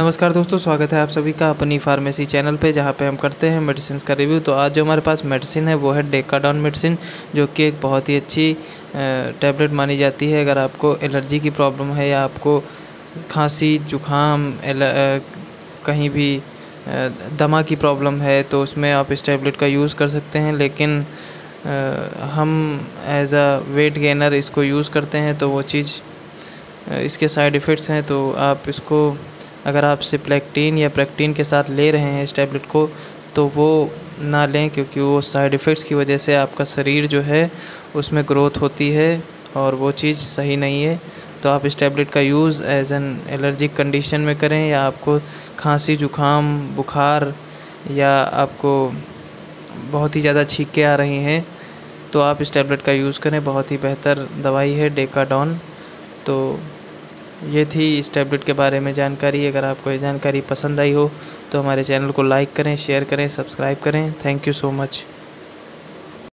नमस्कार दोस्तों, स्वागत है आप सभी का अपनी फार्मेसी चैनल पे, जहाँ पे हम करते हैं मेडिसिन का रिव्यू। तो आज जो हमारे पास मेडिसिन है, वो है डेकाडॉन मेडिसिन, जो कि एक बहुत ही अच्छी टैबलेट मानी जाती है। अगर आपको एलर्जी की प्रॉब्लम है या आपको खांसी, जुकाम कहीं भी दमा की प्रॉब्लम है तो उसमें आप इस टैबलेट का यूज़ कर सकते हैं। लेकिन हम एज अ वेट गेनर इसको यूज़ करते हैं तो वो चीज़ इसके साइड इफ़ेक्ट्स हैं तो आप इसको अगर आप सिप्लेक्टिन या प्रेक्टिन के साथ ले रहे हैं इस टैबलेट को तो वो ना लें क्योंकि वो साइड इफ़ेक्ट्स की वजह से आपका शरीर जो है उसमें ग्रोथ होती है और वो चीज़ सही नहीं है। तो आप इस टैबलेट का use as an allergic condition में करें या आपको खांसी, जुकाम, बुखार या आपको बहुत ही ज़्यादा छींकें आ रही हैं तो आप इस टैबलेट का यूज़ करें। बहुत ही बेहतर दवाई है डेकाडॉन। तो ये थी इस टैबलेट के बारे में जानकारी। अगर आपको ये जानकारी पसंद आई हो तो हमारे चैनल को लाइक करें, शेयर करें, सब्सक्राइब करें। Thank you so much.